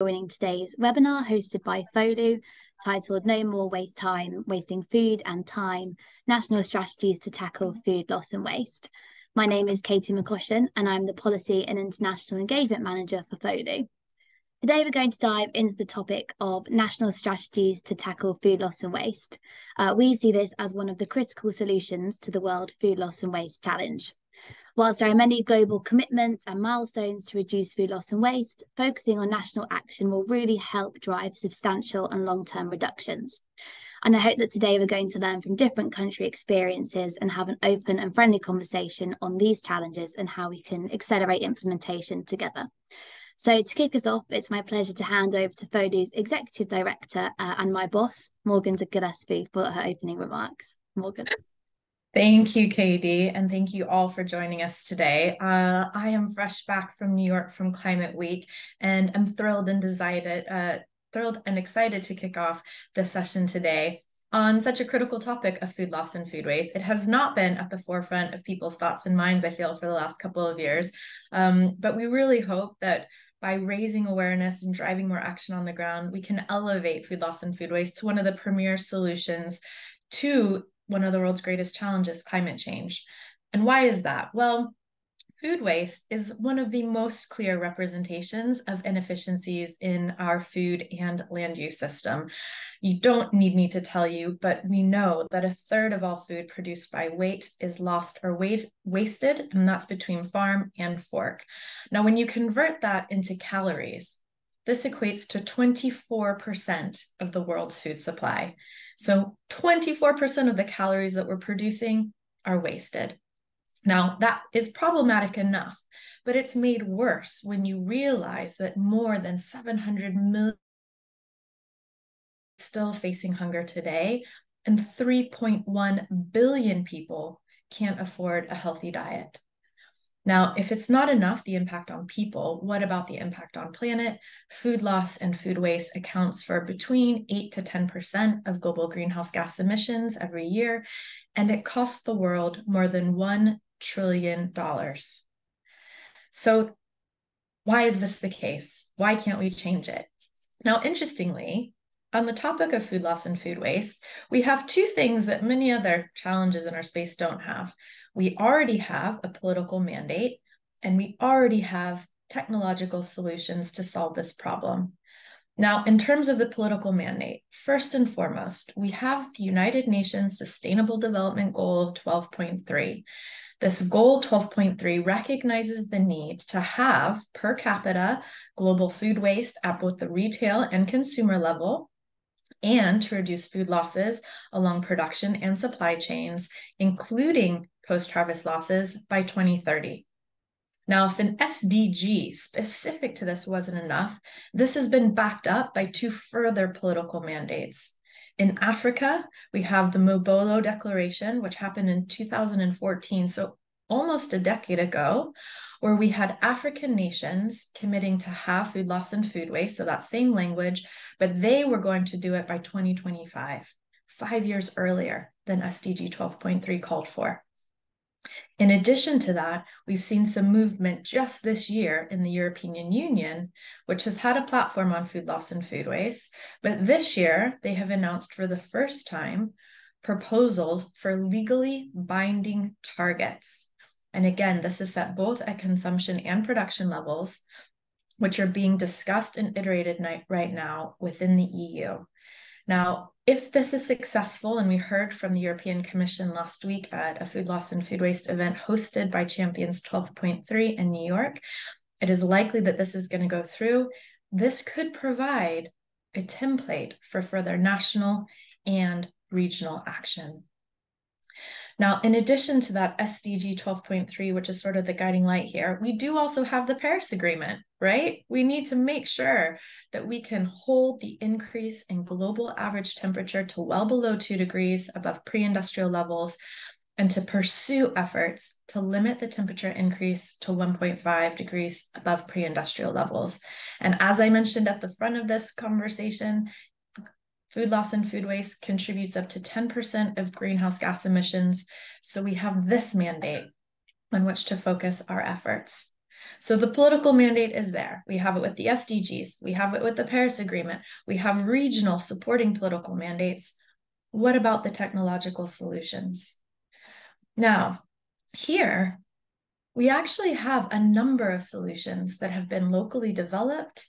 joining today's webinar hosted by FOLU titled No More Waste Time, Wasting Food and Time, National Strategies to Tackle Food Loss and Waste. My name is Katie McCoshen and I'm the Policy and International Engagement Manager for FOLU. Today, we're going to dive into the topic of national strategies to tackle food loss and waste. Uh, we see this as one of the critical solutions to the World Food Loss and Waste Challenge. Whilst there are many global commitments and milestones to reduce food loss and waste, focusing on national action will really help drive substantial and long term reductions. And I hope that today we're going to learn from different country experiences and have an open and friendly conversation on these challenges and how we can accelerate implementation together. So, to kick us off, it's my pleasure to hand over to FOLU's Executive Director uh, and my boss, Morgan de Gillespie, for her opening remarks. Morgan. Thank you, Katie, and thank you all for joining us today. Uh, I am fresh back from New York from Climate Week, and I'm thrilled and decided, uh, thrilled and excited to kick off this session today on such a critical topic of food loss and food waste. It has not been at the forefront of people's thoughts and minds, I feel, for the last couple of years. Um, but we really hope that by raising awareness and driving more action on the ground, we can elevate food loss and food waste to one of the premier solutions to one of the world's greatest challenges, climate change. And why is that? Well, food waste is one of the most clear representations of inefficiencies in our food and land use system. You don't need me to tell you, but we know that a third of all food produced by weight is lost or wait, wasted, and that's between farm and fork. Now, when you convert that into calories, this equates to 24% of the world's food supply. So 24% of the calories that we're producing are wasted. Now, that is problematic enough, but it's made worse when you realize that more than 700 million still facing hunger today, and 3.1 billion people can't afford a healthy diet. Now, if it's not enough, the impact on people, what about the impact on planet? Food loss and food waste accounts for between 8 to 10% of global greenhouse gas emissions every year, and it costs the world more than $1 trillion. So, why is this the case? Why can't we change it? Now, interestingly, on the topic of food loss and food waste, we have two things that many other challenges in our space don't have we already have a political mandate and we already have technological solutions to solve this problem. Now, in terms of the political mandate, first and foremost, we have the United Nations Sustainable Development Goal 12.3. This goal 12.3 recognizes the need to have per capita global food waste at both the retail and consumer level and to reduce food losses along production and supply chains, including post harvest losses by 2030. Now, if an SDG specific to this wasn't enough, this has been backed up by two further political mandates. In Africa, we have the Malabo Declaration, which happened in 2014, so almost a decade ago, where we had African nations committing to have food loss and food waste, so that same language, but they were going to do it by 2025, five years earlier than SDG 12.3 called for. In addition to that, we've seen some movement just this year in the European Union, which has had a platform on food loss and food waste. But this year, they have announced for the first time proposals for legally binding targets. And again, this is set both at consumption and production levels, which are being discussed and iterated right now within the EU. Now, if this is successful, and we heard from the European Commission last week at a food loss and food waste event hosted by Champions 12.3 in New York, it is likely that this is going to go through. This could provide a template for further national and regional action. Now, in addition to that SDG 12.3, which is sort of the guiding light here, we do also have the Paris Agreement, right? We need to make sure that we can hold the increase in global average temperature to well below two degrees above pre industrial levels and to pursue efforts to limit the temperature increase to 1.5 degrees above pre industrial levels. And as I mentioned at the front of this conversation, Food loss and food waste contributes up to 10% of greenhouse gas emissions. So we have this mandate on which to focus our efforts. So the political mandate is there. We have it with the SDGs, we have it with the Paris Agreement, we have regional supporting political mandates. What about the technological solutions? Now, here, we actually have a number of solutions that have been locally developed,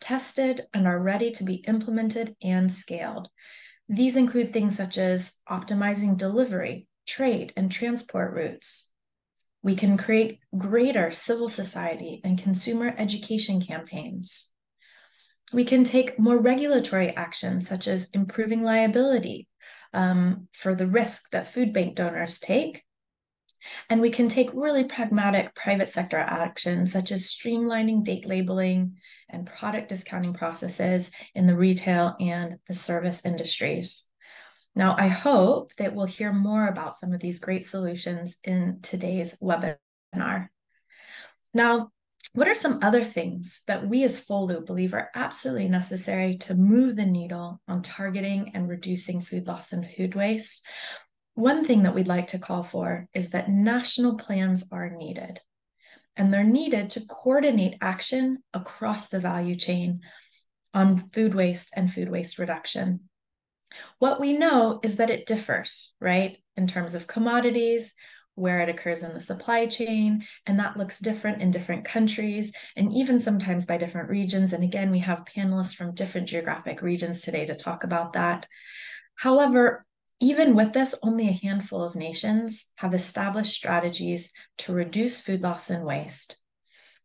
tested, and are ready to be implemented and scaled. These include things such as optimizing delivery, trade, and transport routes. We can create greater civil society and consumer education campaigns. We can take more regulatory actions, such as improving liability um, for the risk that food bank donors take. And we can take really pragmatic private sector action, such as streamlining date labeling and product discounting processes in the retail and the service industries. Now, I hope that we'll hear more about some of these great solutions in today's webinar. Now, what are some other things that we as FOLU believe are absolutely necessary to move the needle on targeting and reducing food loss and food waste? One thing that we'd like to call for is that national plans are needed, and they're needed to coordinate action across the value chain on food waste and food waste reduction. What we know is that it differs, right, in terms of commodities, where it occurs in the supply chain, and that looks different in different countries and even sometimes by different regions. And again, we have panelists from different geographic regions today to talk about that. However, even with this, only a handful of nations have established strategies to reduce food loss and waste.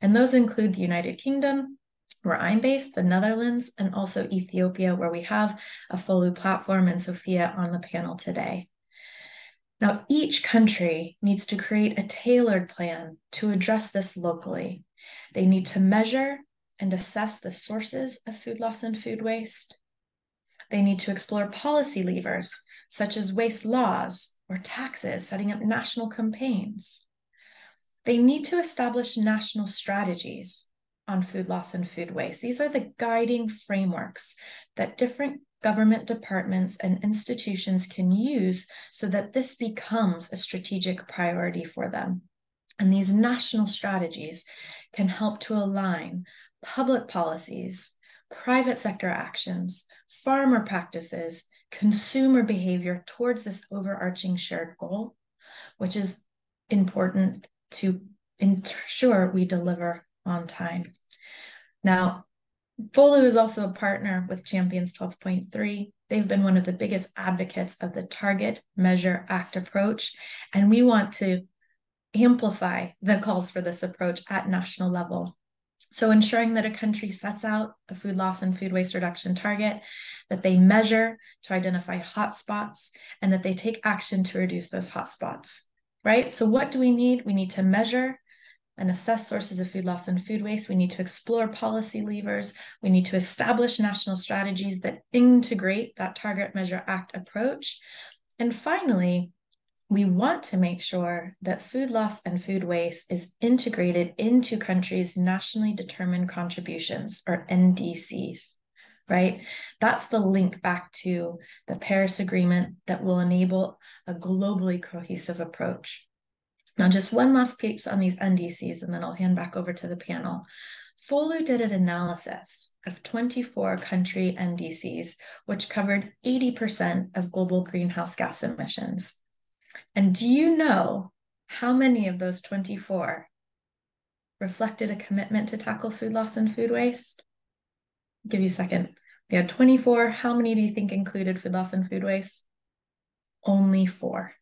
And those include the United Kingdom, where I'm based, the Netherlands, and also Ethiopia, where we have a FOLU platform and Sophia on the panel today. Now, each country needs to create a tailored plan to address this locally. They need to measure and assess the sources of food loss and food waste. They need to explore policy levers, such as waste laws or taxes, setting up national campaigns. They need to establish national strategies on food loss and food waste. These are the guiding frameworks that different government departments and institutions can use so that this becomes a strategic priority for them. And these national strategies can help to align public policies, private sector actions, farmer practices, consumer behavior towards this overarching shared goal, which is important to ensure we deliver on time. Now, FOLU is also a partner with Champions 12.3. They've been one of the biggest advocates of the target, measure, act approach. And we want to amplify the calls for this approach at national level. So, ensuring that a country sets out a food loss and food waste reduction target, that they measure to identify hotspots, and that they take action to reduce those hotspots, right? So, what do we need? We need to measure and assess sources of food loss and food waste. We need to explore policy levers. We need to establish national strategies that integrate that target, measure, act approach. And finally, we want to make sure that food loss and food waste is integrated into countries' nationally determined contributions or NDCs, right? That's the link back to the Paris Agreement that will enable a globally cohesive approach. Now, just one last piece on these NDCs, and then I'll hand back over to the panel. FOLU did an analysis of 24 country NDCs, which covered 80% of global greenhouse gas emissions. And do you know how many of those 24 reflected a commitment to tackle food loss and food waste? I'll give you a second. We had 24. How many do you think included food loss and food waste? Only four.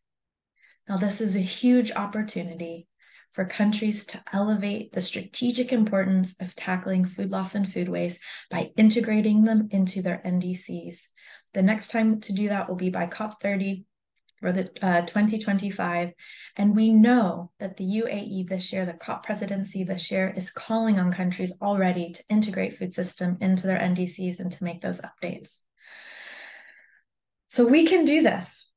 Now, this is a huge opportunity for countries to elevate the strategic importance of tackling food loss and food waste by integrating them into their NDCs. The next time to do that will be by COP30 for the uh, 2025. And we know that the UAE this year, the COP presidency this year, is calling on countries already to integrate food system into their NDCs and to make those updates. So we can do this.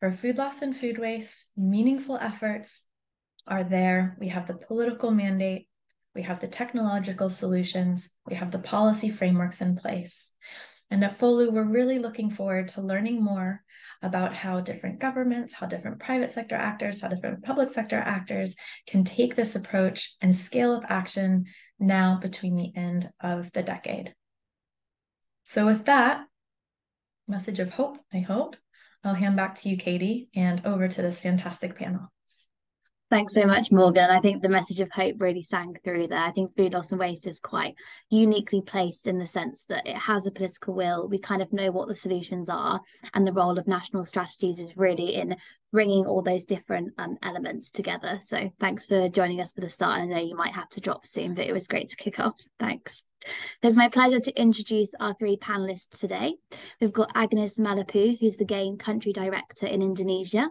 For food loss and food waste, meaningful efforts are there. We have the political mandate, we have the technological solutions, we have the policy frameworks in place. And at FOLU, we're really looking forward to learning more about how different governments, how different private sector actors, how different public sector actors can take this approach and scale up action now between the end of the decade. So with that message of hope, I hope, I'll hand back to you, Katie, and over to this fantastic panel. Thanks so much, Morgan. I think the message of hope really sang through there. I think food loss and waste is quite uniquely placed in the sense that it has a political will. We kind of know what the solutions are, and the role of national strategies is really in bringing all those different um, elements together. So thanks for joining us for the start. I know you might have to drop soon, but it was great to kick off. Thanks. It's my pleasure to introduce our three panelists today. We've got Agnes Mallipu, who's the GAIN Country Director in Indonesia.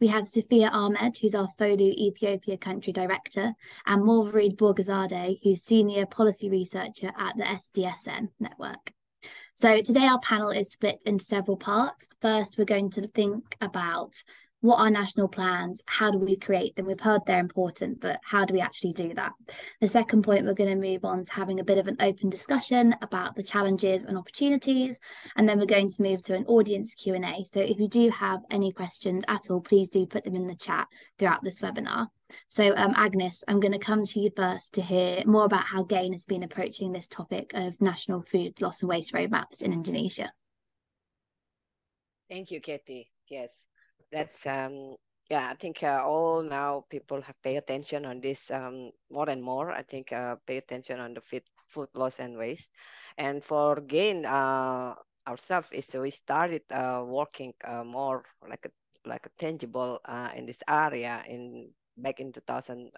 We have Sophia Ahmed, who's our FOLU Ethiopia Country Director, and Morvarid Bagherzadeh, who's Senior Policy Researcher at the SDSN Network. So today our panel is split into several parts. First, we're going to think about what are national plans? How do we create them? We've heard they're important, but how do we actually do that? The second point, we're going to move on to having a bit of an open discussion about the challenges and opportunities, and then we're going to move to an audience Q&A. So if you do have any questions at all, please do put them in the chat throughout this webinar. So um, Agnes, I'm going to come to you first to hear more about how GAIN has been approaching this topic of national food loss and waste roadmaps in Indonesia. Thank you, Katie. Yes that's um yeah i think uh, all now people have paid attention on this um, more and more i think uh, pay attention on the fit, food loss and waste and for GAIN uh, ourselves is we started uh, working uh, more like a like a tangible uh, in this area in back in 2000,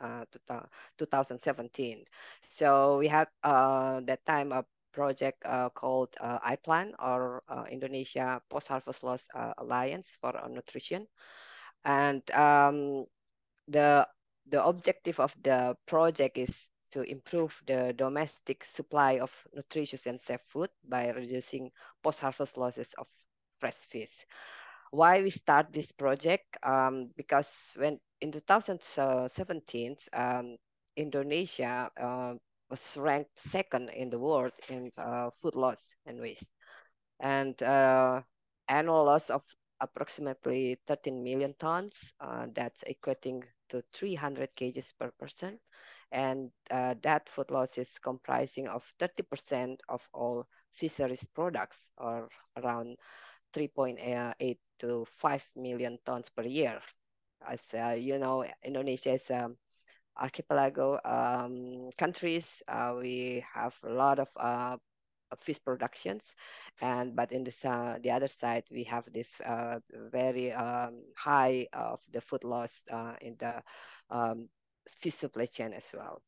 2017 so we had that time a project uh, called uh, iPlan or uh, Indonesia Post-Harvest Loss uh, Alliance for Nutrition. And um, the, the objective of the project is to improve the domestic supply of nutritious and safe food by reducing post-harvest losses of fresh fish. Why we start this project? Um, because when in 2017, um, Indonesia uh, was ranked second in the world in uh, food loss and waste. And uh, annual loss of approximately 13 million tons. Uh, that's equating to 300 kgs per person. And uh, that food loss is comprising of 30% of all fisheries products or around 3.8 to 5 million tons per year. As uh, you know, Indonesia is a archipelago um, countries, uh, we have a lot of uh, fish productions, and but in this uh, the other side we have this uh, very um, high of the food loss uh, in the um, fish supply chain as well.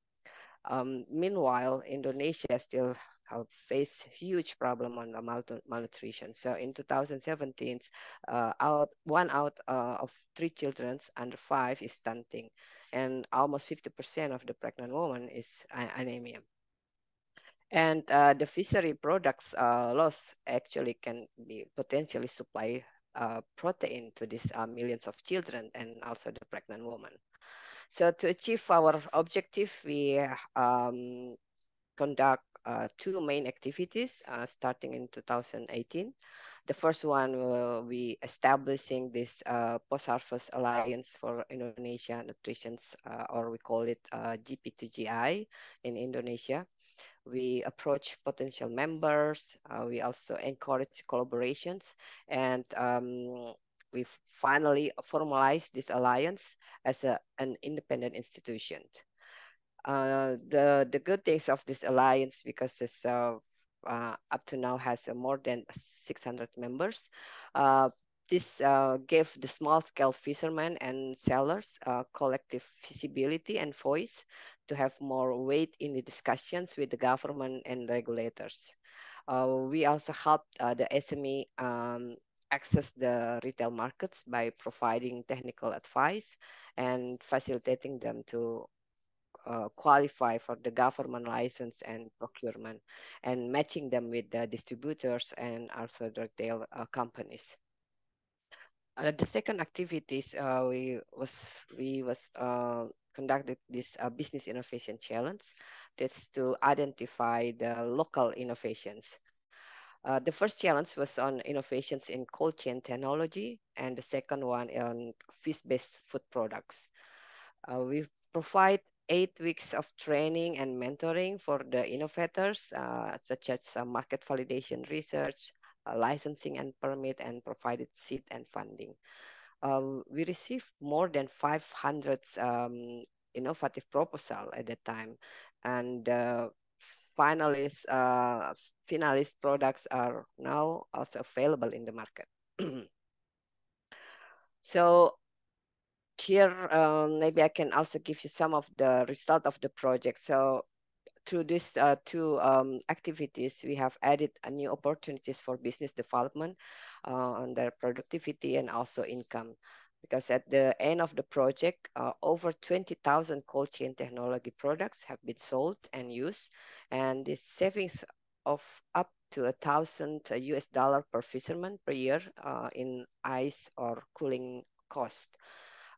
Um, meanwhile, Indonesia still have faced huge problem on mal malnutrition. So in 2017, uh, out one out of three children under five is stunting and almost 50% of the pregnant woman is anemia. And uh, the fishery products uh, loss actually can be potentially supply uh, protein to these uh, millions of children and also the pregnant woman. So to achieve our objective, we um, conduct uh, two main activities uh, starting in 2018. The first one will be establishing this uh, post-harvest alliance for Indonesia nutrition, uh, or we call it uh, GP2GI in Indonesia. We approach potential members. Uh, we also encourage collaborations, and um, we finally formalized this alliance as a, an independent institution. Uh, the the good things of this alliance because it's uh, uh, up to now has uh, more than 600 members. Uh, this uh, gave the small-scale fishermen and sellers collective visibility and voice to have more weight in the discussions with the government and regulators. We also helped the SME um, access the retail markets by providing technical advice and facilitating them to uh, qualify for the government license and procurement and matching them with the distributors and also the retail uh, companies. Uh, the second activities uh, we was we was uh, conducted this uh, business innovation challenge that's to identify the local innovations Uh, the first challenge was on innovations in cold chain technology, and the second one on fish-based food products. Uh, we provide eight weeks of training and mentoring for the innovators, uh, such as uh, market validation research, uh, licensing and permit, and provided seed and funding. Um, we received more than 500 um, innovative proposal at that time, and uh, finalist uh, finalist products are now also available in the market. so here, um, maybe I can also give you some of the result of the project. So through these uh, two um, activities, we have added new opportunities for business development uh, their productivity and also income because at the end of the project, uh, over 20,000 cold chain technology products have been sold and used, and the savings of up to a thousand US uh, dollar per fisherman per year uh, in ice or cooling cost.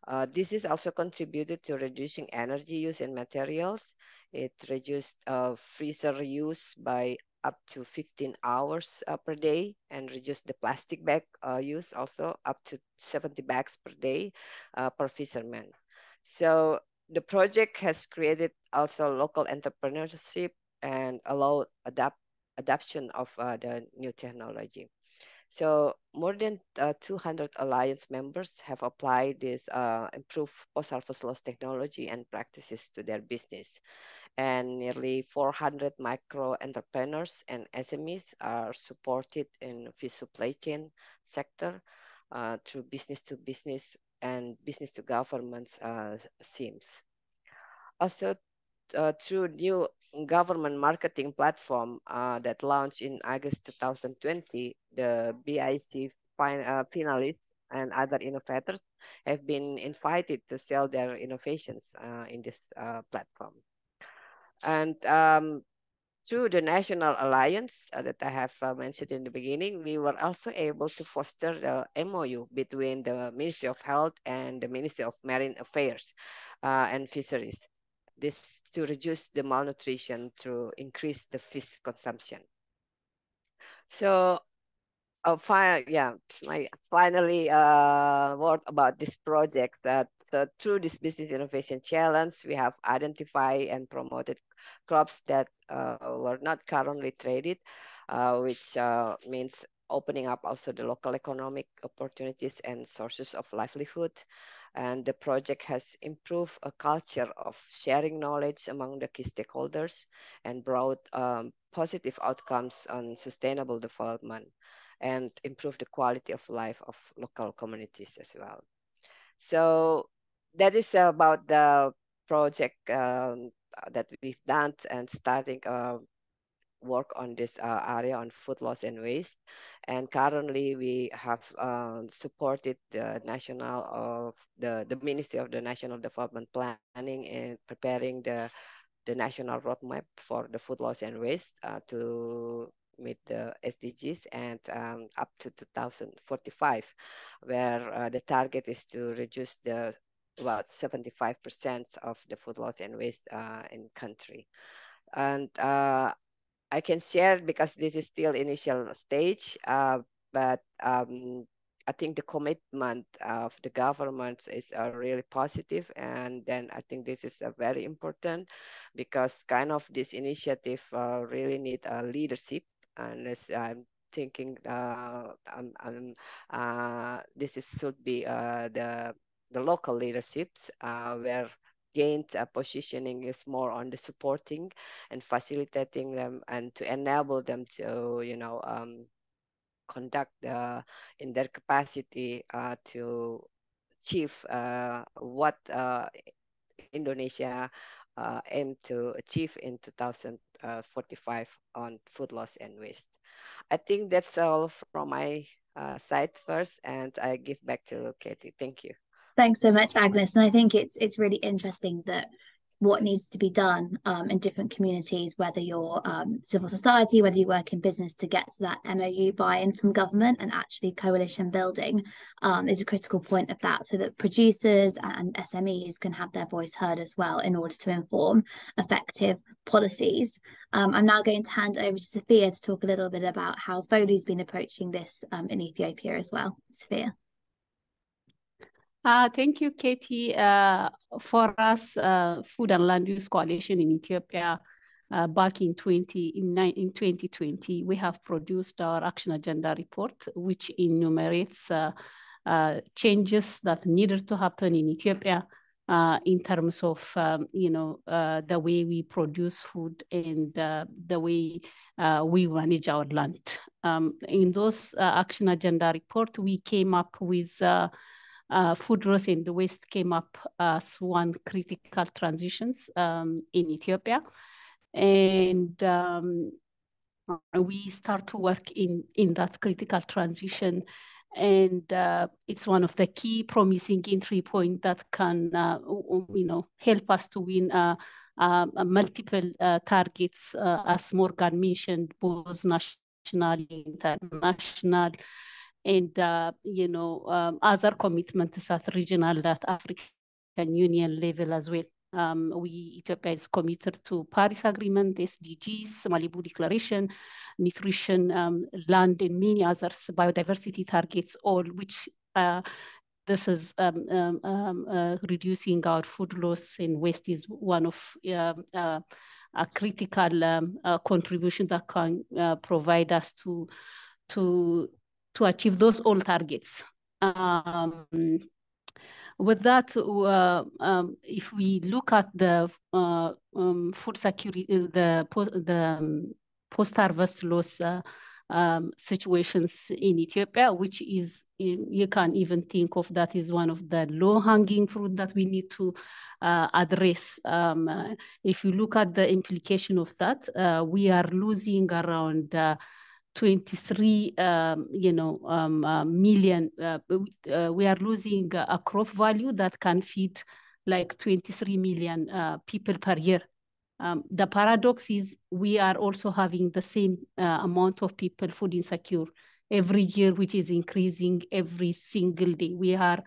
Uh, this is also contributed to reducing energy use in materials. It reduced uh, freezer use by up to 15 hours uh, per day and reduce the plastic bag uh, use also up to 70 bags per day uh, per fisherman. So the project has created also local entrepreneurship and allowed adapt adoption of uh, the new technology. So more than uh, 200 Alliance members have applied this uh, improved post-harvest loss technology and practices to their business and nearly 400 micro entrepreneurs and SMEs are supported in the supply chain sector uh, through business to business and business-to-government uh, schemes. Also, uh, through new government marketing platform uh, that launched in August 2020, the BIC uh, finalists and other innovators have been invited to sell their innovations uh, in this uh, platform. And um, through the National Alliance uh, that I have uh, mentioned in the beginning, we were also able to foster the MOU between the Ministry of Health and the Ministry of Marine Affairs uh, and Fisheries. This to reduce the malnutrition through increase the fish consumption. So oh, fi yeah, my finally uh, word about this project that so through this business innovation challenge, we have identified and promoted crops that uh, were not currently traded, uh, which uh, means opening up also the local economic opportunities and sources of livelihood. And the project has improved a culture of sharing knowledge among the key stakeholders and brought um, positive outcomes on sustainable development and improve the quality of life of local communities as well. So that is about the project um, that we've done and starting uh, work on this uh, area on food loss and waste. And currently we have uh, supported the national of the, the Ministry of the National Development Planning in preparing the the national roadmap for the food loss and waste uh, to meet the SDGs and um, up to 2045, where uh, the target is to reduce the about 75% of the food loss and waste uh, in country. And uh, I can share because this is still initial stage, uh, but um, I think the commitment of the government is uh, really positive, and then I think this is uh, very important because kind of this initiative uh, really need a leadership, and I'm thinking, uh, uh, this is, should be uh, the the local leaderships uh, where gained positioning is more on the supporting and facilitating them and to enable them to you know um, conduct uh, in their capacity uh, to achieve uh, what uh, Indonesia uh, aim to achieve in 2045 on food loss and waste. I think that's all from my side first, and I give back to Katie. Thank you. Thanks so much, Agnes. And I think it's it's really interesting that what needs to be done um, in different communities, whether you're um, civil society, whether you work in business to get to that MOU buy-in from government and actually coalition building um, is a critical point of that so that producers and SMEs can have their voice heard as well in order to inform effective policies. Um, I'm now going to hand over to Sophia to talk a little bit about how FOLU's been approaching this um, in Ethiopia as well. Sophia. Uh, thank you, Katie. Uh, for us, uh, Food and Land Use Coalition in Ethiopia, uh, back in 20 in, in 2020, we have produced our action agenda report, which enumerates uh, uh, changes that needed to happen in Ethiopia in terms of um, you know the way we produce food and the way we manage our land. Um, in those action agenda report, we came up with uh, food loss and waste came up as one critical transitions um, in Ethiopia. And um, we start to work in, in that critical transition. And uh, it's one of the key promising entry point that can, uh, you know, help us to win uh, uh, multiple uh, targets, as Morgan mentioned, both national, international, and uh, you know um, other commitments at regional that African Union level as well. Um, we Ethiopia is committed to Paris Agreement, SDGs, Malabo Declaration, nutrition, um, land, and many others biodiversity targets, all which uh, this is um, um, um, uh, reducing our food loss and waste is one of um, uh, a critical um, uh, contribution that can uh, provide us to to to achieve those all targets. Um, with that, uh, um, if we look at the uh, um, food security, uh, the, the um, post-harvest loss uh, um, situations in Ethiopia, which is, you can even think of that is one of the low-hanging fruit that we need to uh, address. Um, uh, if you look at the implication of that, we are losing around 23 um, you know um, uh, million uh, uh, we are losing a crop value that can feed like 23 million uh, people per year. Um, the paradox is we are also having the same uh, amount of people food insecure every year which is increasing every single day. We are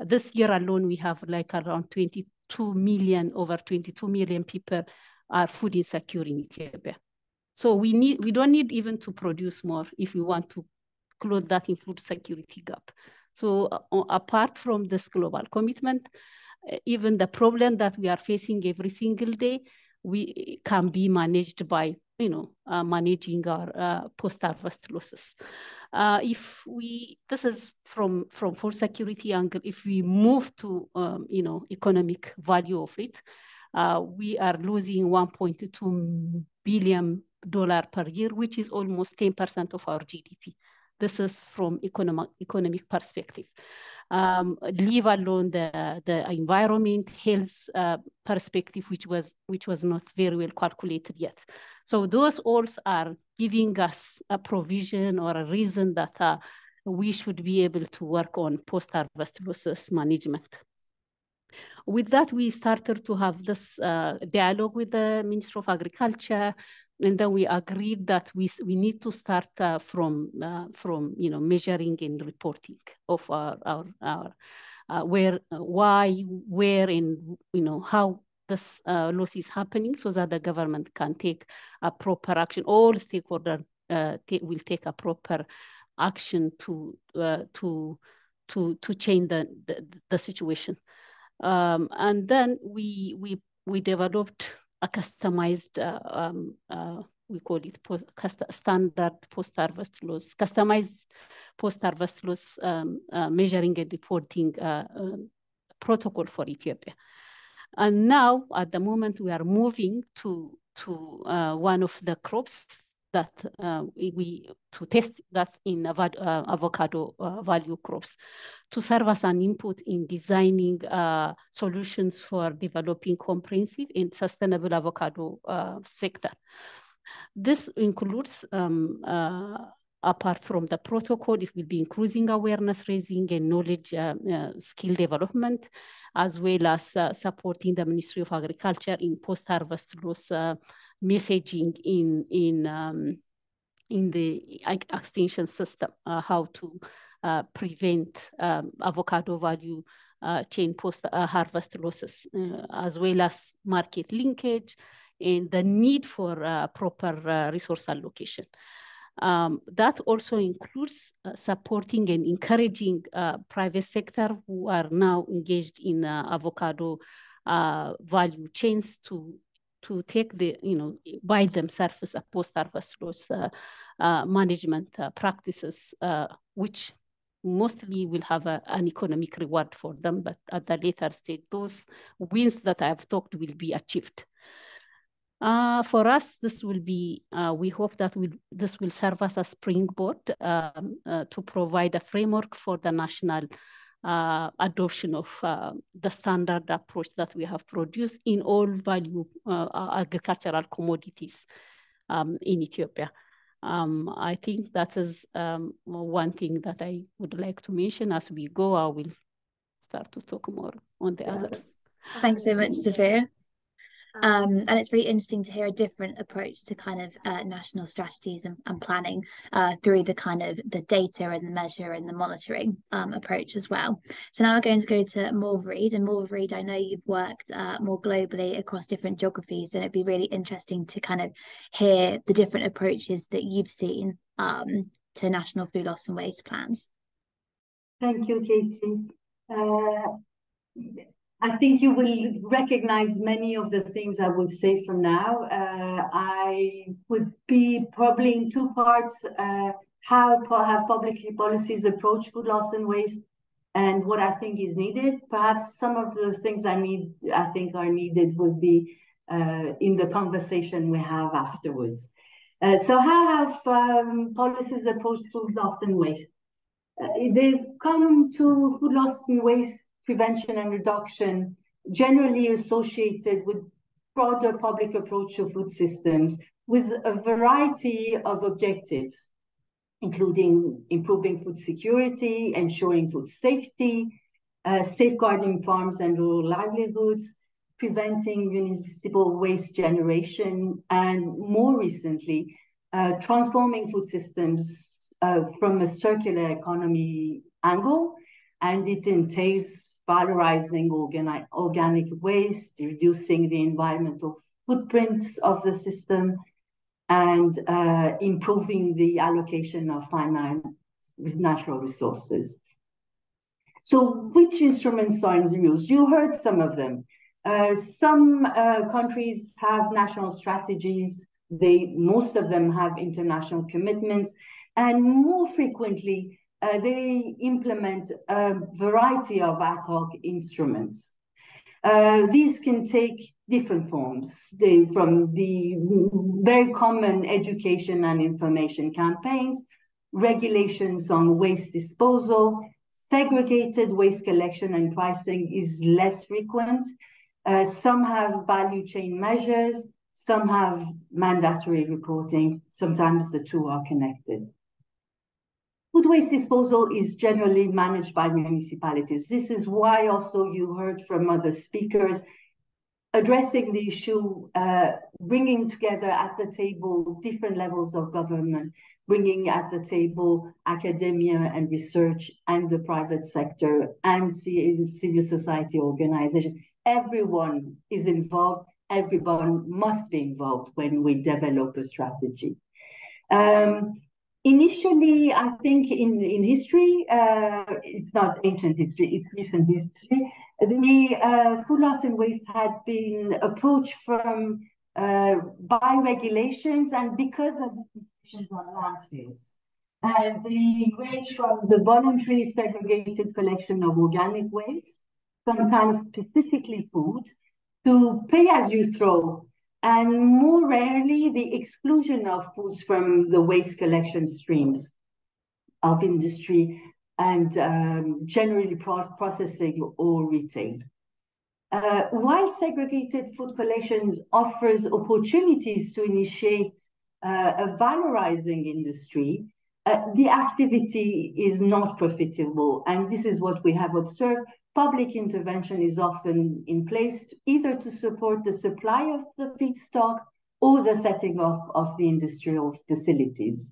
this year alone we have like around 22 million over 22 million people are food insecure in ethiopia so we need we don't need even to produce more if we want to close that in food security gap. So uh, apart from this global commitment, uh, even the problem that we are facing every single day, we can be managed by you know uh, managing our uh, post-harvest losses. Uh, if we this is from from food security angle, if we move to um, you know economic value of it, uh, we are losing 1.2 billion dollar per year, which is almost 10% of our GDP. This is from economic economic perspective. Um, leave alone the, the environment health uh, perspective, which was which was not very well calculated yet. So those all are giving us a provision or a reason that uh, we should be able to work on post-harvest losses management. With that, we started to have this uh, dialogue with the Minister of Agriculture, and then we agreed that we we need to start uh, from uh, from you know measuring and reporting of our our, our uh, where uh, why where and you know how this uh, loss is happening so that the government can take a proper action. All stakeholders uh, will take a proper action to to to to change the the, the situation. Um, and then we we we developed a customized, uh, um, uh, we call it post, standard post-harvest loss, customized post-harvest loss um, uh, measuring and reporting um, protocol for Ethiopia. And now, at the moment, we are moving to to uh, one of the crops that uh, we to test that in uh, avocado uh, value crops to serve as an input in designing uh, solutions for developing comprehensive and sustainable avocado uh, sector. This includes um, uh, apart from the protocol, it will be increasing awareness raising and knowledge uh, uh, skill development, as well as uh, supporting the Ministry of Agriculture in post-harvest loss messaging in, in, um, in the extension system, uh, how to uh, prevent um, avocado value chain post-harvest losses, as well as market linkage and the need for proper resource allocation. Um, that also includes uh, supporting and encouraging uh, private sector who are now engaged in uh, avocado uh, value chains to to take the you know by themselves a post-harvest loss uh, uh, management practices, which mostly will have a, an economic reward for them, but at the later stage, those wins that I have talked will be achieved. Uh, for us, this will be, uh, we hope that we, this will serve as a springboard um, uh, to provide a framework for the national uh, adoption of uh, the standard approach that we have produced in all value uh, agricultural commodities um, in Ethiopia. Um, I think that is um, one thing that I would like to mention as we go. I will start to talk more on the others. Thanks so much, Sophia. Um, and it's really interesting to hear a different approach to kind of uh, national strategies and, and planning uh, through the kind of the data and the measure and the monitoring um, approach as well. So now we're going to go to Morvarid. And Morvarid, I know you've worked uh, more globally across different geographies, and it'd be really interesting to kind of hear the different approaches that you've seen um, to national food loss and waste plans. Thank you, Katie. I think you will recognize many of the things I will say from now. Uh, I would be probably in two parts, uh, how have public policies approach food loss and waste and what I think is needed. Perhaps some of the things I need, I think are needed would be uh, in the conversation we have afterwards. Uh, so how have um, policies approached food loss and waste? Uh, they've come to food loss and waste prevention and reduction generally associated with broader public approach to food systems with a variety of objectives, including improving food security, ensuring food safety, uh, safeguarding farms and rural livelihoods, preventing municipal waste generation, and more recently, uh, transforming food systems uh, from a circular economy angle. And it entails valorizing organic, organic waste, reducing the environmental footprints of the system, and uh, improving the allocation of finite natural resources. So which instruments are in use? You heard some of them. Uh, some uh, countries have national strategies. They most of them have international commitments, and more frequently, uh, they implement a variety of ad hoc instruments. Uh, these can take different forms, they, from the very common education and information campaigns, regulations on waste disposal, segregated waste collection and pricing is less frequent. Uh, some have value chain measures, some have mandatory reporting. Sometimes the two are connected. Food waste disposal is generally managed by municipalities. This is why also you heard from other speakers addressing the issue, uh, bringing together at the table different levels of government, bringing at the table academia and research and the private sector and civil society organization. Everyone is involved. Everyone must be involved when we develop a strategy. Um, Initially, I think in, in history, uh, it's not ancient history, it's recent history, the uh, food loss and waste had been approached from uh, by regulations and because of the restrictions on landfills. And they range from the voluntary segregated collection of organic waste, sometimes specifically food, to pay as you throw and more rarely the exclusion of foods from the waste collection streams of industry and um, generally pro processing or retail. Uh, while segregated food collection offers opportunities to initiate uh, a valorizing industry, uh, the activity is not profitable. And this is what we have observed. Public intervention is often in place either to support the supply of the feedstock or the setting up of the industrial facilities.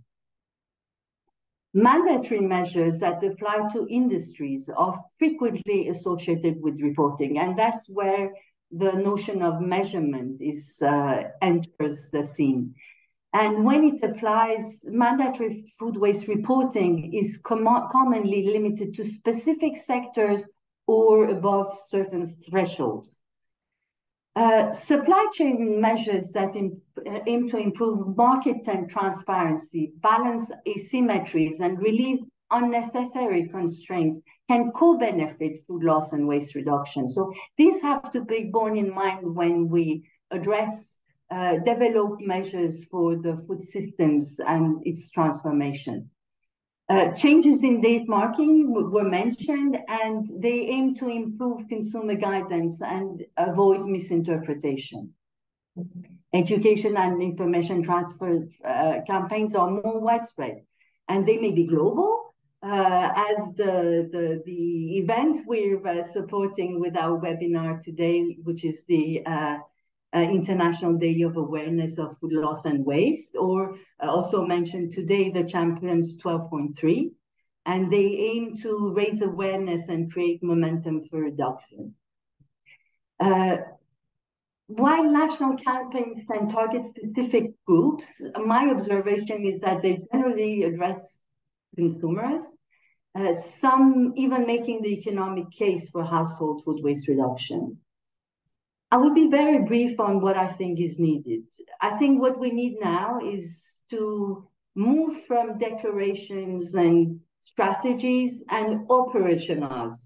Mandatory measures that apply to industries are frequently associated with reporting, and that's where the notion of measurement is uh, enters the scene. And when it applies, mandatory food waste reporting is com commonly limited to specific sectors or above certain thresholds. Uh, supply chain measures that uh, aim to improve market and transparency, balance asymmetries, and relieve unnecessary constraints can co-benefit food loss and waste reduction. So these have to be borne in mind when we address uh, develop measures for the food systems and its transformation. Uh, changes in date marking were mentioned, and they aim to improve consumer guidance and avoid misinterpretation. Education and information transfer uh, campaigns are more widespread, and they may be global, uh, as the, the, the event we're uh, supporting with our webinar today, which is the uh, International Day of Awareness of Food Loss and Waste, or uh, also mentioned today the Champions 12.3, and they aim to raise awareness and create momentum for reduction. Uh, while national campaigns can target specific groups, my observation is that they generally address consumers, uh, some even making the economic case for household food waste reduction. I will be very brief on what I think is needed. I think what we need now is to move from declarations and strategies and operationalize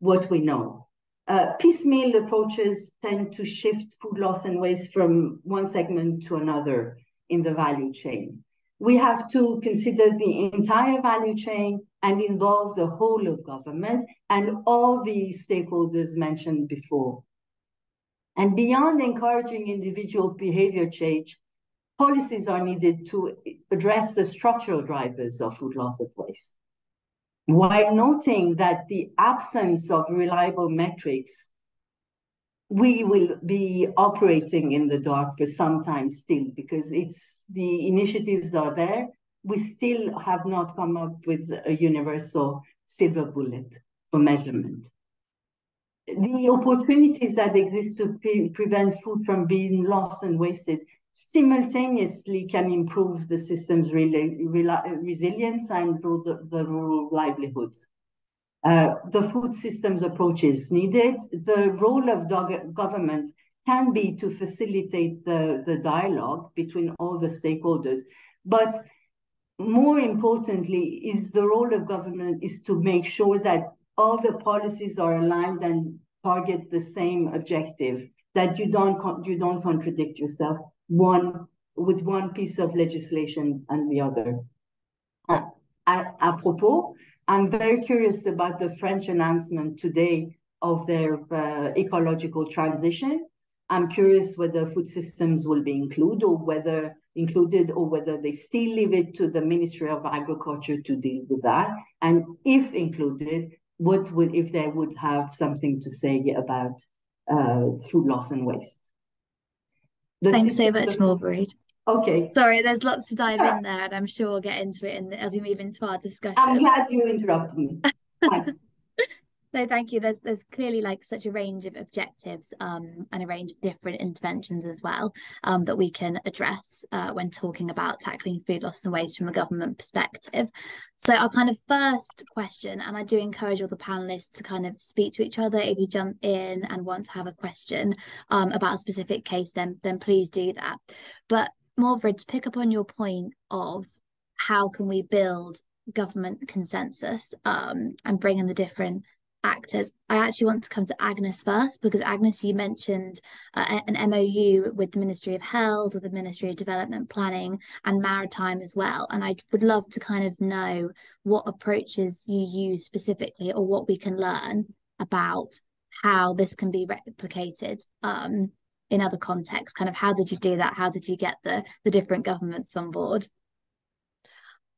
what we know. Uh, piecemeal approaches tend to shift food loss and waste from one segment to another in the value chain. We have to consider the entire value chain and involve the whole of government and all the stakeholders mentioned before. And beyond encouraging individual behavior change, policies are needed to address the structural drivers of food loss and waste. While noting that the absence of reliable metrics, we will be operating in the dark for some time still because it's the initiatives are there. We still have not come up with a universal silver bullet for measurement the opportunities that exist to pre prevent food from being lost and wasted simultaneously can improve the system's re re resilience and the, the rural livelihoods. Uh, the food systems approach is needed. The role of government can be to facilitate the, the dialogue between all the stakeholders. But more importantly, is the role of government is to make sure that all the policies are aligned and target the same objective that you don't you don't contradict yourself one with one piece of legislation and the other. Uh, apropos, I'm very curious about the French announcement today of their uh, ecological transition. I'm curious whether food systems will be included or whether included or whether they still leave it to the Ministry of Agriculture to deal with that. And if included, what would if they would have something to say about uh, food loss and waste. The Thanks so much, Margaret. Okay. Sorry, there's lots to dive in there, and I'm sure we'll get into it in the, as we move into our discussion. I'm glad you interrupted me. No, thank you. There's there's clearly like such a range of objectives um, and a range of different interventions as well um, that we can address uh, when talking about tackling food loss and waste from a government perspective. So our kind of first question, and I do encourage all the panelists to kind of speak to each other. If you jump in and want to have a question um, about a specific case, then then please do that. But Morvarid, to pick up on your point of how can we build government consensus um, and bring in the different actors. I actually want to come to Agnes first because Agnes, you mentioned uh, an MOU with the Ministry of Health, with the Ministry of Development Planning, and Maritime as well. And I would love to kind of know what approaches you use specifically, or what we can learn about how this can be replicated um, in other contexts. Kind of how did you do that? How did you get the the different governments on board?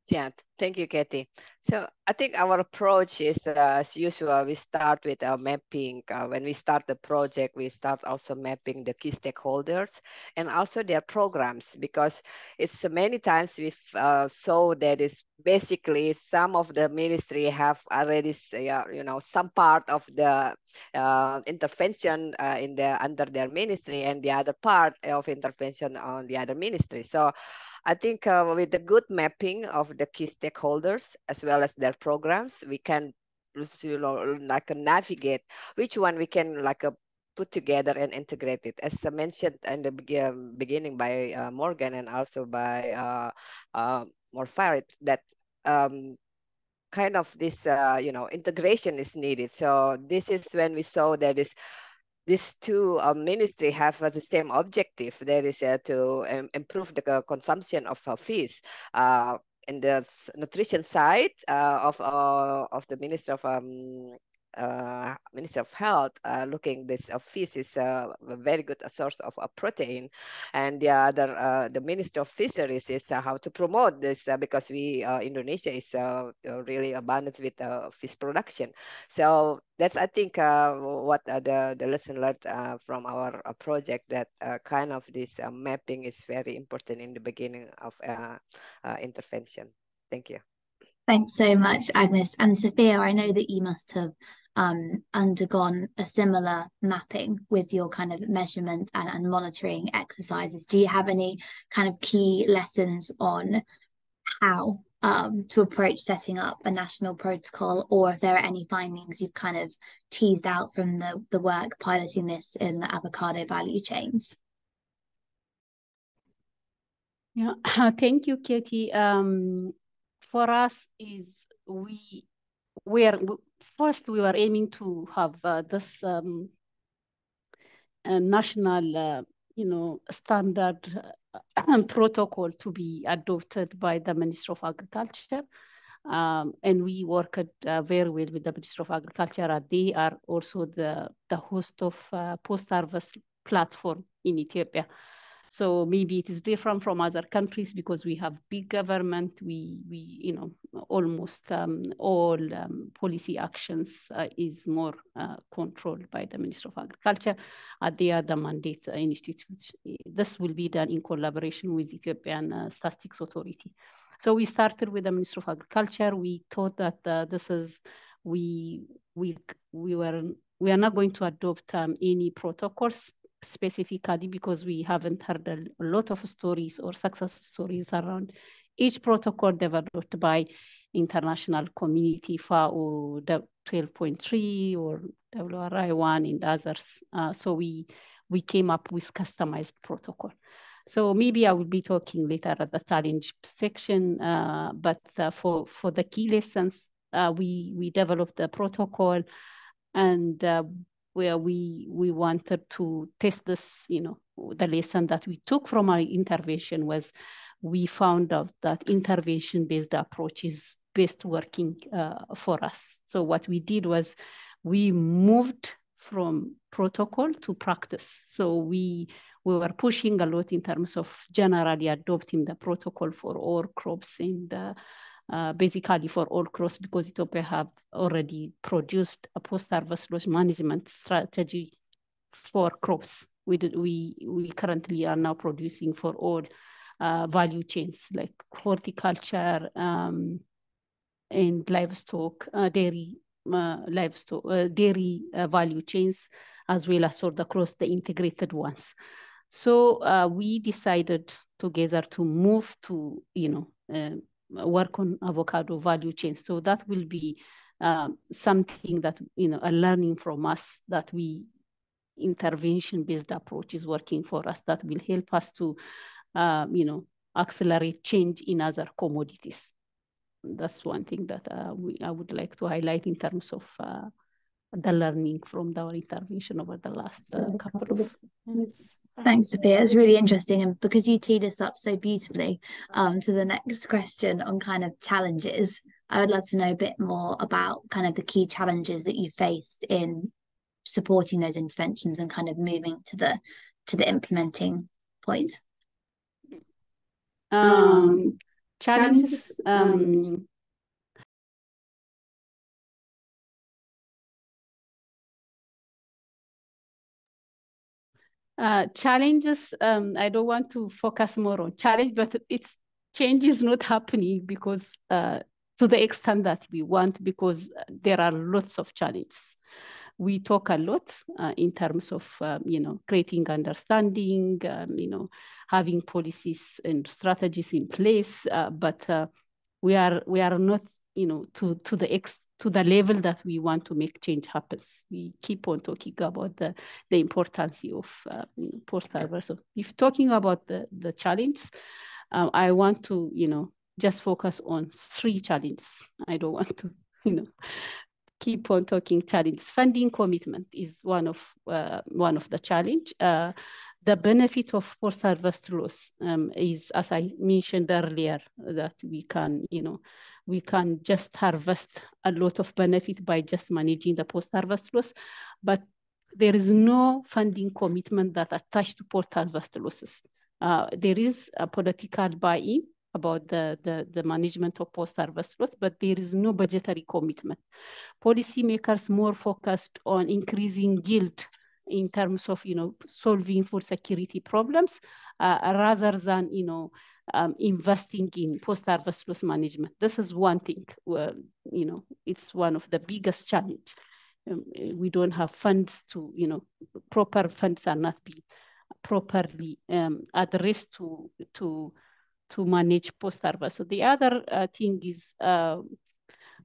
Yeah, thank you, Katie. So I think our approach is, uh, as usual, we start with our mapping. Uh, when we start the project, we start also mapping the key stakeholders and also their programs, because it's uh, many times we uh, saw that is basically some of the ministry have already, uh, you know, some part of the uh, intervention uh, in the under their ministry and the other part of intervention on the other ministry. So I think uh, with the good mapping of the key stakeholders as well as their programs, we can you know like navigate which one we can like uh, put together and integrate it. As I mentioned in the beginning by uh, Morgan and also by uh, uh, Morvarid, that um, kind of this uh, you know integration is needed. So this is when we saw that is these two uh, have uh, the same objective. That is uh, to um, improve the uh, consumption of uh, fish. Uh, in the nutrition side of of the Minister of um, uh, Minister of Health uh, looking this uh, fish is uh, a very good source of uh, protein, and the other uh, the Minister of Fisheries is uh, how to promote this uh, because we uh, Indonesia is really abundant with fish production. So that's I think what the the lesson learned from our project that kind of this mapping is very important in the beginning of intervention. Thank you. Thanks so much, Agnes. And Sophia, I know that you must have um, undergone a similar mapping with your kind of measurement and, and monitoring exercises. Do you have any kind of key lessons on how um, to approach setting up a national protocol, or if there are any findings you've kind of teased out from the, the work piloting this in the avocado value chains? Yeah, thank you, Katie. Um, for us is we we are first we were aiming to have uh, this um, national uh, you know standard uh, protocol to be adopted by the Minister of Agriculture. Um, and we worked uh, very well with the Minister of Agriculture. They are also the, the host of uh, post-harvest platform in Ethiopia. So maybe it is different from other countries because we have big government. We we you know almost um, all um, policy actions uh, is more uh, controlled by the Minister of Agriculture. Uh, they are the mandate institute. This will be done in collaboration with Ethiopian uh, Statistics Authority. So we started with the Minister of Agriculture. We thought that uh, this is we we we were we are not going to adopt um, any protocols specifically because we haven't heard a lot of stories or success stories around each protocol developed by international community FAO 12.3 or WRI1 and others. Uh, so we we came up with customized protocol. So maybe I will be talking later at the challenge section, uh, but uh, for, for the key lessons, uh, we, we developed a protocol and uh, where we we wanted to test this, you know, the lesson that we took from our intervention was we found out that intervention-based approach is best working uh, for us. So what we did was we moved from protocol to practice. So we we were pushing a lot in terms of generally adopting the protocol for all crops and uh, uh, basically for all crops because Ethiopia have already produced a post-harvest loss management strategy for crops. We, did, we, we currently are now producing for all uh, value chains like horticulture um, and livestock, uh, dairy, uh, livestock, uh, dairy value chains, as well as for the cross the integrated ones. So we decided together to move to, you know, work on avocado value chain. So that will be uh, something that, you know, a learning from us that we intervention-based approach is working for us that will help us to, uh, you know, accelerate change in other commodities. That's one thing that uh, we, I would like to highlight in terms of uh, the learning from our intervention over the last uh, couple of minutes. Thanks, Sophia. It's really interesting. And because you teed us up so beautifully um, to the next question on kind of challenges, I would love to know a bit more about kind of the key challenges that you faced in supporting those interventions and kind of moving to the to the implementing point. Um, Challenges, um, uh, challenges, um, I don't want to focus more on challenge, but it's change is not happening because uh, to the extent that we want, because there are lots of challenges. We talk a lot uh, in terms of, um, you know, creating understanding, um, you know, having policies and strategies in place, uh, but uh, we are we are not, you know, to to the ex to the level that we want to make change happens. We keep on talking about the, the importance of uh, post-harvest. So if talking about the, the challenges, um, I want to, you know, just focus on three challenges. I don't want to, you know, keep on talking challenges. Funding commitment is one of uh, one of the challenge. Uh, the benefit of post-harvest loss um, is, as I mentioned earlier, that we can, you know, we can just harvest a lot of benefit by just managing the post-harvest loss, but there is no funding commitment that attached to post-harvest losses. Uh, there is a political buy-in about the, the, the management of post-harvest loss, but there is no budgetary commitment. Policymakers more focused on increasing yield in terms of, you know, solving food security problems uh, rather than, you know, um, investing in post-harvest loss management. This is one thing, you know, it's one of the biggest challenge. Um, we don't have funds to, you know, proper funds are not being properly um, addressed to, to, to manage post-harvest. So the other uh, thing is uh,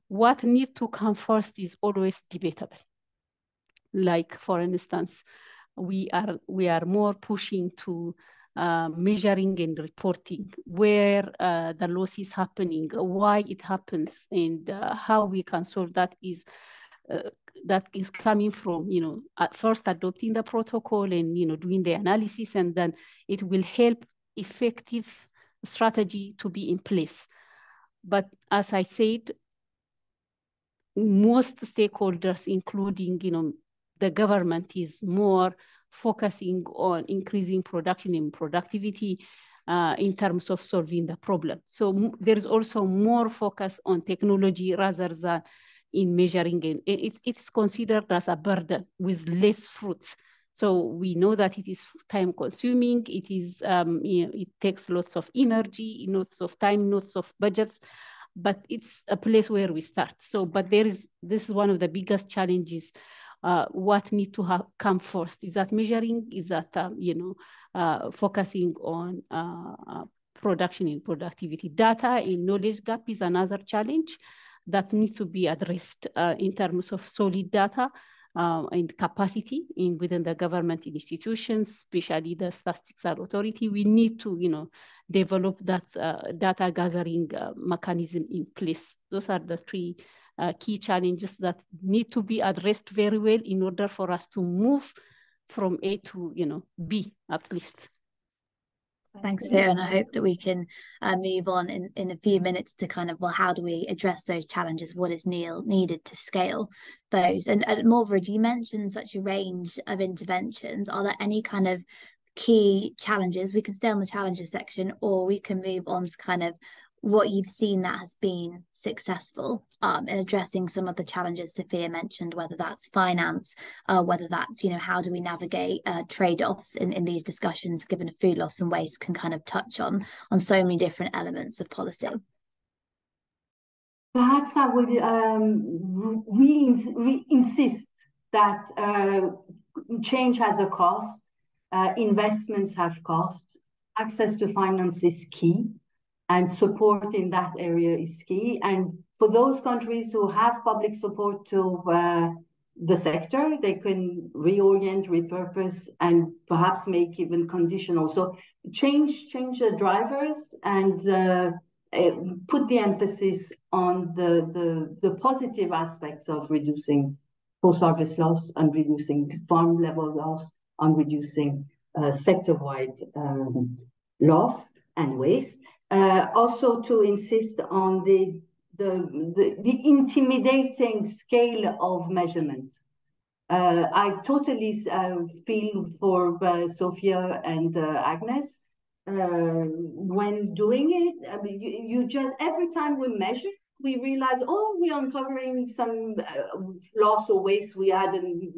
what need to come first is always debatable. Like for instance, we are we are more pushing to uh, measuring and reporting where uh, the loss is happening, why it happens, and uh, how we can solve that is uh, that is coming from you know at first adopting the protocol and you know doing the analysis, and then it will help effective strategy to be in place. But as I said, most stakeholders, including you know the government, is more focusing on increasing production and productivity uh, in terms of solving the problem. So there is also more focus on technology rather than in measuring it. It's, it's considered as a burden with less fruits. So we know that it is time consuming. It is, um, you know, it takes lots of energy, lots of time, lots of budgets, but it's a place where we start. So, but there is, this is one of the biggest challenges uh, what need to have come first. Is that measuring? Is that, um, you know, uh, focusing on uh, uh, production and productivity? Data and knowledge gap is another challenge that needs to be addressed uh, in terms of solid data uh, and capacity in within the government institutions, especially the statistical authority. We need to, you know, develop that uh, data gathering mechanism in place. Those are the three uh, key challenges that need to be addressed very well in order for us to move from A to, you know, B at least. Thanks, Vera, and I hope that we can uh, move on in, in a few minutes to kind of, well, how do we address those challenges? What is Neil needed to scale those? And, and Morvarid, you mentioned such a range of interventions. Are there any kind of key challenges? We can stay on the challenges section or we can move on to kind of what you've seen that has been successful um, in addressing some of the challenges Sophia mentioned, whether that's finance, uh, whether that's, you know, how do we navigate uh, trade-offs in, in these discussions, given a food loss and waste can kind of touch on on so many different elements of policy. Perhaps I would um, re insist that uh, change has a cost, uh, investments have costs, access to finance is key and support in that area is key. And for those countries who have public support to uh, the sector, they can reorient, repurpose, and perhaps make even conditional. So change, change the drivers and uh, uh, put the emphasis on the, the, the positive aspects of reducing post-harvest loss and reducing farm level loss, on reducing uh, sector-wide um, loss and waste. Uh, also to insist on the, the, the, the intimidating scale of measurement. Uh, I totally uh, feel for uh, Sophia and uh, Agnes uh, when doing it. I mean, you, you just every time we measure, we realize, oh, we're uncovering some loss or waste we hadn't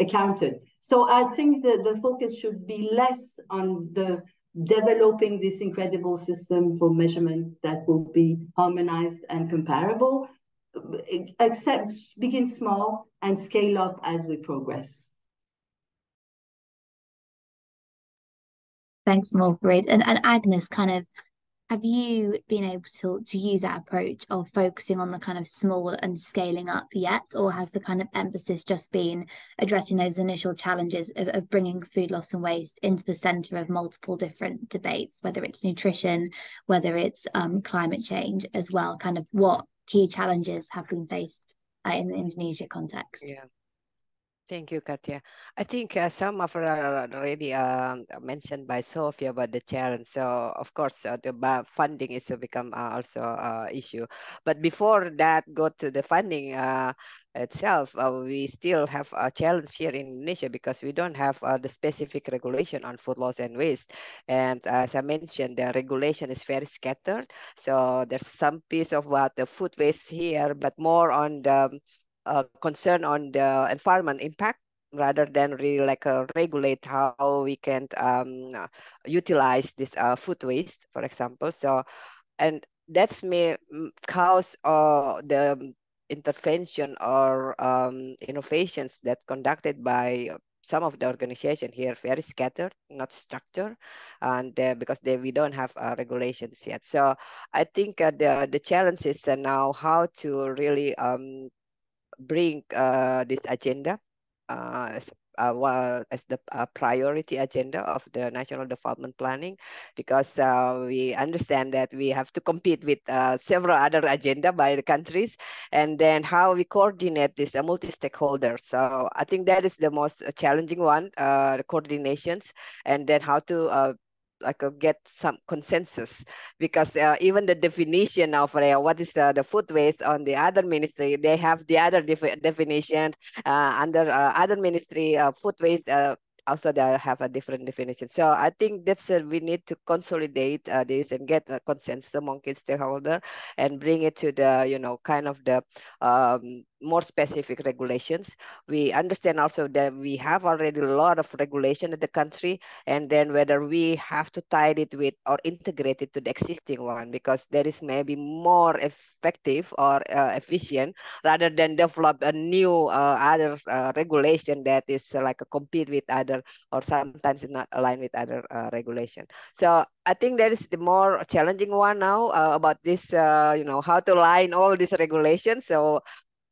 accounted. So I think that the focus should be less on the developing this incredible system for measurement that will be harmonized and comparable, except begin small and scale up as we progress. Thanks, Margaret. And, and Agnes, kind of, have you been able to, to use that approach of focusing on the kind of small and scaling up yet? Or has the kind of emphasis just been addressing those initial challenges of, of bringing food loss and waste into the center of multiple different debates, whether it's nutrition, whether it's um, climate change as well? Kind of what key challenges have been faced uh, in the Indonesia context? Yeah. Thank you, Katya. I think uh, some of are already uh, mentioned by Sophia about the challenge. So, of course, uh, the funding is to become uh, also uh, issue. But before that, go to the funding uh, itself, we still have a challenge here in Indonesia because we don't have the specific regulation on food loss and waste. And as I mentioned, the regulation is very scattered. So there's some piece of what the food waste here, but more on the uh, concern on the environment impact rather than really like uh, regulate how we can um, utilize this uh, food waste, for example. So, and that's may cause uh, the intervention or um, innovations that conducted by some of the organization here very scattered, not structured, and uh, because they, we don't have uh, regulations yet. So I think uh, the the challenge is now how to really um, bring uh, this agenda uh, as, uh, as the uh, priority agenda of the national development planning because uh, we understand that we have to compete with several other agenda by the countries and then how we coordinate this uh, multi-stakeholders. So i think that is the most challenging one the coordinations and then how to like uh, get some consensus because uh, even the definition of uh, what is uh, the food waste on the other ministry, they have the other def definition uh, under uh, other ministry food waste also they have a different definition. So I think that's we need to consolidate this and get a consensus among stakeholder and bring it to the you know kind of the um, more specific regulations. We understand also that we have already a lot of regulation in the country, and then whether we have to tie it with or integrate it to the existing one because there is maybe more effective or uh, efficient rather than develop a new uh, other uh, regulation that is uh, like a compete with other or sometimes not aligned with other uh, regulation. So I think that is the more challenging one now uh, about this, you know, how to align all these regulations. So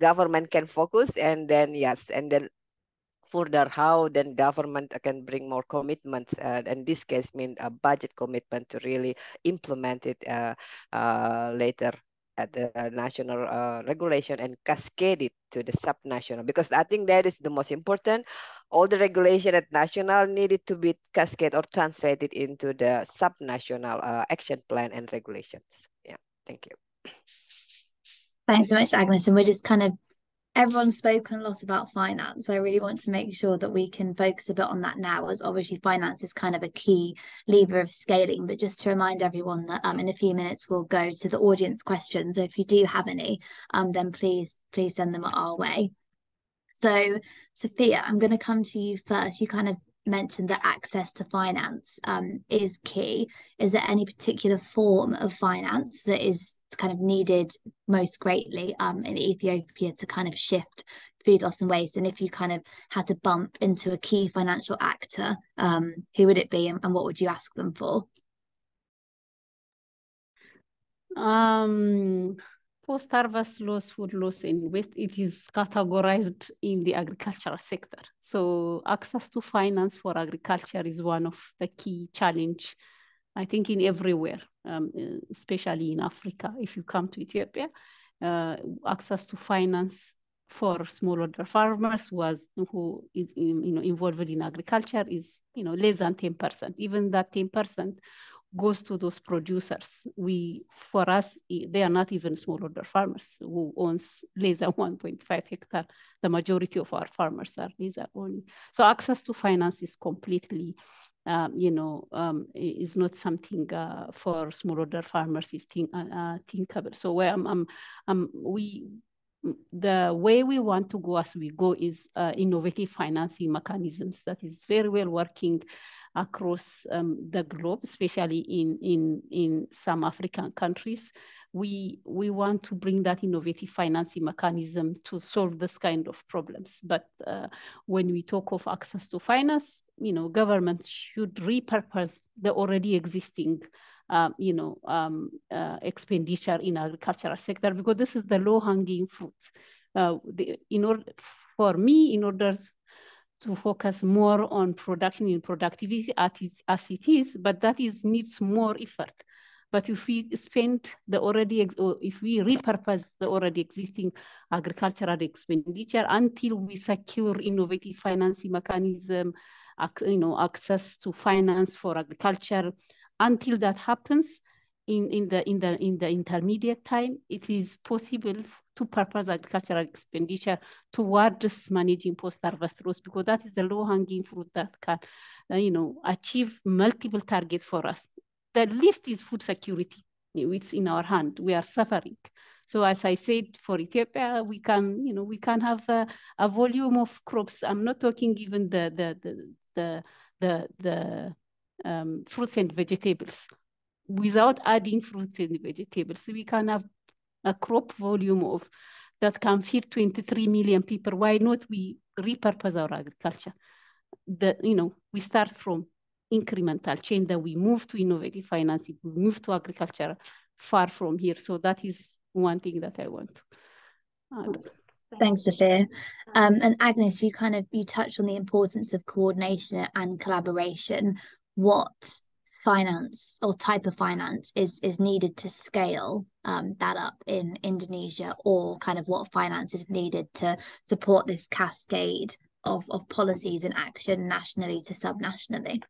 government can focus and then yes and then further how then government can bring more commitments uh, in this case mean a budget commitment to really implement it uh, uh, later at the national uh, regulation and cascade it to the subnational because I think that is the most important. All the regulation at national needed to be cascade or translated into the subnational uh, action plan and regulations. Yeah, thank you. Thanks so much, Agnes. And we're just kind of everyone's spoken a lot about finance. So I really want to make sure that we can focus a bit on that now, as obviously finance is kind of a key lever of scaling. But just to remind everyone that um, in a few minutes we'll go to the audience questions. So if you do have any, um, then please please send them our way. So Sophia, I'm going to come to you first. You kind of mentioned that access to finance um, is key. Is there any particular form of finance that is kind of needed most greatly um, in Ethiopia to kind of shift food loss and waste? And if you kind of had to bump into a key financial actor, um, who would it be and, and what would you ask them for? Um, post-harvest loss, food loss and waste, it is categorized in the agricultural sector. So access to finance for agriculture is one of the key challenge, I think in everywhere, um, especially in Africa. If you come to Ethiopia, uh, access to finance for smallholder farmers was who is you know involved in agriculture is you know less than 10%. Even that 10% goes to those producers. We, for us, they are not even smallholder farmers who owns less than 1.5 hectare. The majority of our farmers are less than only. So access to finance is completely, um, you know, um, is not something uh, for smallholder farmers is think, uh, uh, thinkable. So where I'm, I'm, I'm, we, the way we want to go as we go is uh, innovative financing mechanisms that is very well working across um, the globe, especially in, in, in some African countries. We, we want to bring that innovative financing mechanism to solve this kind of problems. But uh, when we talk of access to finance, you know, government should repurpose the already existing um, you know, um, uh, expenditure in agricultural sector because this is the low hanging fruit. Uh, the, in order for me, in order to focus more on production and productivity as it is, but that is needs more effort. But if we spend the already, or if we repurpose the already existing agricultural expenditure until we secure innovative financing mechanism, you know, access to finance for agriculture, until that happens, in, in the in the in the intermediate time, it is possible to purpose agricultural expenditure towards managing post-harvest loss because that is the low-hanging fruit that can, uh, you know, achieve multiple targets for us. The least is food security. It's in our hand. We are suffering. So as I said, for Ethiopia, we can, you know, we can have a, a volume of crops. I'm not talking even the the the the the, the um, fruits and vegetables. Without adding fruits and vegetables, we can have a crop volume of that can feed 23 million people. Why not we repurpose our agriculture? The, you know, we start from incremental change that we move to innovative financing, we move to agriculture far from here. So that is one thing that I want to add. Thanks, Sophia. Um, and Agnes, you kind of you touched on the importance of coordination and collaboration what finance or type of finance is is needed to scale um, that up in Indonesia, or kind of what finance is needed to support this cascade of of policies and action nationally to subnationally?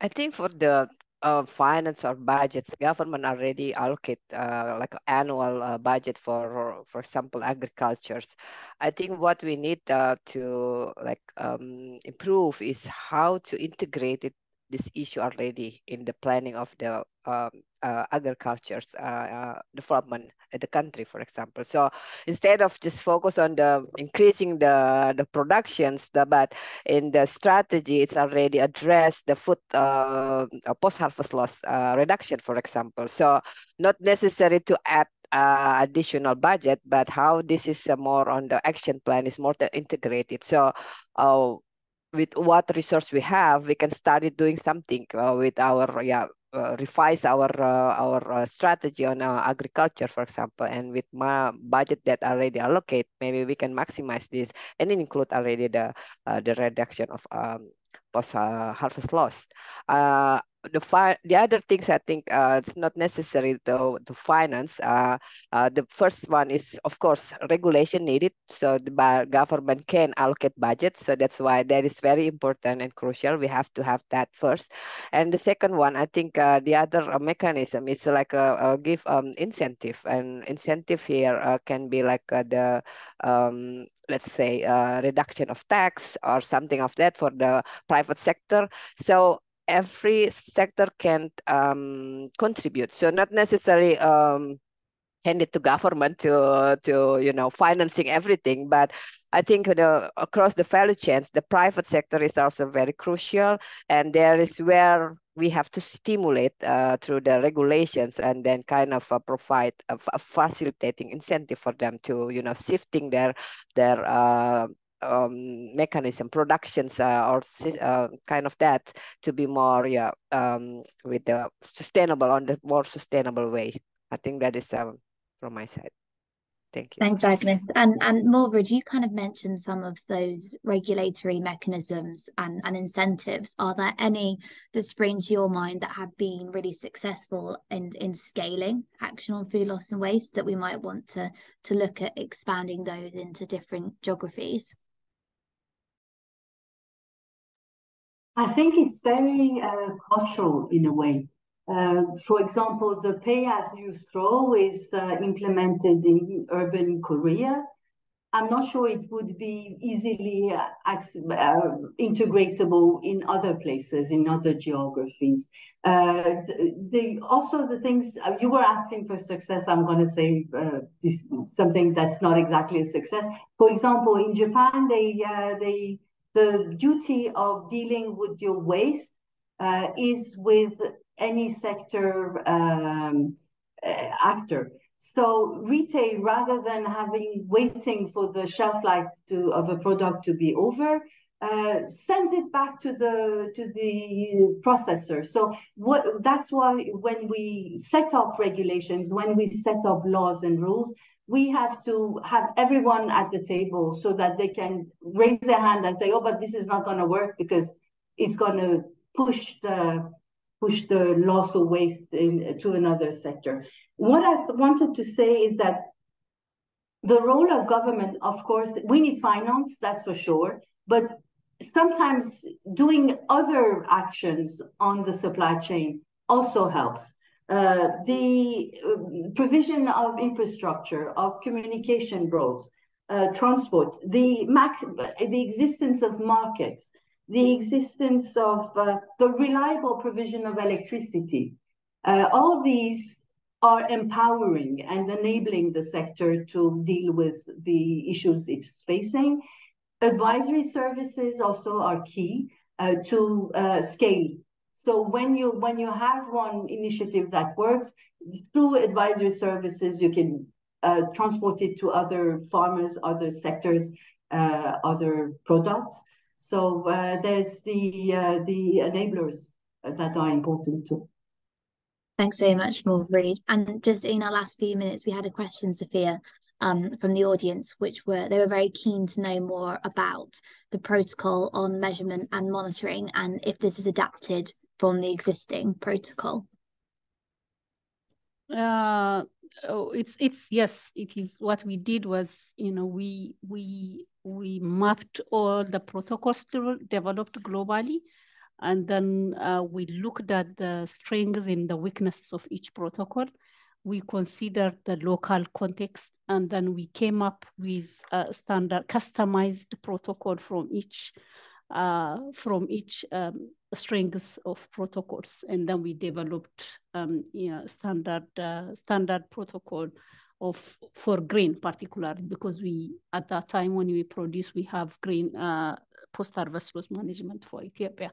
I think for the uh, finance or budgets, government already allocate uh, like annual uh, budget for, for example, agricultures. I think what we need uh, to like um, improve is how to integrate it this issue already in the planning of the um, uh, agriculture's uh, development in the country, for example. So instead of just focus on the increasing the the productions, the, but in the strategy, it's already addressed the food uh, post-harvest loss uh, reduction, for example. So not necessary to add uh, additional budget, but how this is uh, more on the action plan is more integrated. So uh, with what resource we have, we can start doing something uh, with our yeah uh, revise our uh, our uh, strategy on uh, agriculture, for example, and with my budget that already allocate, maybe we can maximize this. And include already the uh, the reduction of um, post harvest loss the fi- the other things I think uh, it's not necessary to to finance. Uh, uh, the first one is of course regulation needed, so the government can allocate budget. So that's why that is very important and crucial. We have to have that first. And the second one, I think uh, the other uh, mechanism is like a, a give um, incentive, and incentive here uh, can be like the um, let's say uh, reduction of tax or something of that for the private sector. So every sector can um, contribute. So not necessarily um, handed to government to to you know financing everything, but I think the, across the value chains, the private sector is also very crucial, and there is where we have to stimulate uh, through the regulations and then kind of uh, provide a, a, facilitating incentive for them to you know shifting their their uh, um, mechanism, productions uh, or uh, kind of that to be more yeah um, with the sustainable on the more sustainable way. I think that is um, from my side. Thank you. Thanks, Agnes. And and Morvarid, you kind of mentioned some of those regulatory mechanisms and, and incentives. Are there any that spring to your mind that have been really successful in, in scaling action on food loss and waste that we might want to to look at expanding those into different geographies? I think it's very uh, cultural in a way. Uh, for example, the pay as you throw is uh, implemented in urban Korea. I'm not sure it would be easily uh, uh integratable in other places, in other geographies. Uh, the, the, also the things you were asking for success. I'm going to say this something that's not exactly a success. For example, in Japan, they they the duty of dealing with your waste is with any sector um, actor. So retail, rather than having waiting for the shelf life to, of a product to be over, uh, sends it back to the to the processor. So what that's why when we set up regulations, when we set up laws and rules, we have to have everyone at the table so that they can raise their hand and say, "Oh, but this is not going to work because it's going to push the push the loss of waste in, to another sector. What I wanted to say is that the role of government, of course, we need finance, that's for sure, but sometimes doing other actions on the supply chain also helps. Uh, the uh, provision of infrastructure, of communication roads, uh, transport, the max, the existence of markets, the existence of uh, the reliable provision of electricity. Uh, all these are empowering and enabling the sector to deal with the issues it's facing. Advisory services also are key to scale. So when you when you have one initiative that works through advisory services, you can uh, transport it to other farmers, other sectors, uh, other products. So uh, there's the uh, the enablers that are important too. Thanks so much, Reed. And just in our last few minutes, we had a question, Sophia, um, from the audience, which were they were very keen to know more about the protocol on measurement and monitoring, and if this is adapted from the existing protocol. Uh, oh, it's it's yes, it is. What we did was, you know, we we we mapped all the protocols developed globally, and then uh, we looked at the strengths and the weaknesses of each protocol. We considered the local context, and then we came up with a standard customized protocol from each uh, from each um, strengths of protocols, and then we developed um, you know, standard uh, standard protocol of for grain particularly because we at that time when we produce we have grain uh, post harvest loss management for Ethiopia.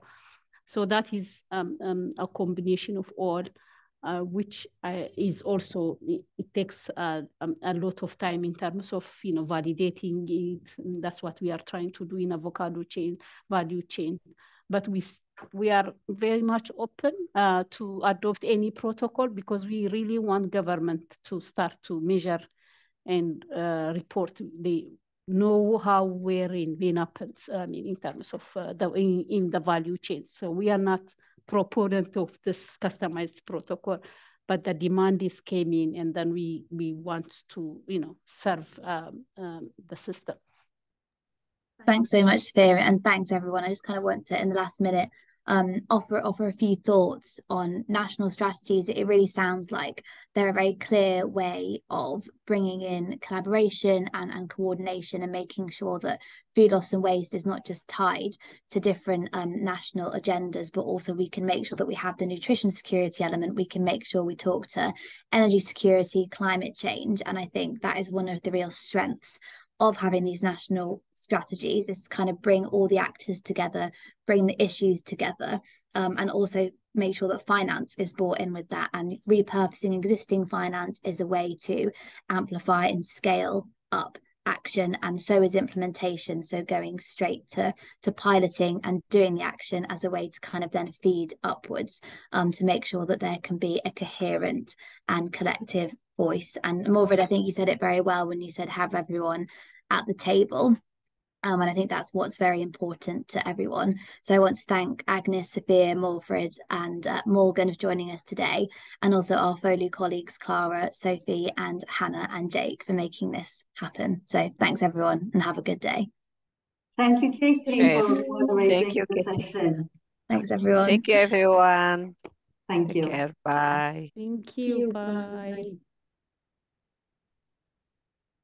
So that is um, um, a combination of all, uh, which uh, is also it, it takes uh, um, a lot of time in terms of you know validating it. that's what we are trying to do in avocado chain value chain, but we we are very much open uh, to adopt any protocol because we really want government to start to measure and uh, report the know how where in in happens I mean in terms of uh, the in, in the value chain. So we are not proponent of this customized protocol, but the demand is came in and then we we want to you know serve um, um, the system. Thanks so much, Sophia, and thanks everyone. I just kind of want to, in the last minute, um, offer offer a few thoughts on national strategies. It really sounds like they're a very clear way of bringing in collaboration and, and coordination and making sure that food loss and waste is not just tied to different um, national agendas, but also we can make sure that we have the nutrition security element. We can make sure we talk to energy security, climate change, and I think that is one of the real strengths of having these national strategies is kind of bring all the actors together, bring the issues together, um, and also make sure that finance is brought in with that. And repurposing existing finance is a way to amplify and scale up action and so is implementation so going straight to to piloting and doing the action as a way to kind of then feed upwards um, to make sure that there can be a coherent and collective voice. And Morvarid, I think you said it very well when you said have everyone at the table. Um, and I think that's what's very important to everyone. So I want to thank Agnes, Sophia, Morvarid, and uh, Morgan for joining us today, and also our FOLU colleagues, Clara, Sophie, and Hannah and Jake for making this happen. So thanks, everyone, and have a good day. Thank you, Katie, for Thank you, Katie. Thanks, everyone. Thank you, everyone. Thank Take you. care. Bye. Thank you. Bye.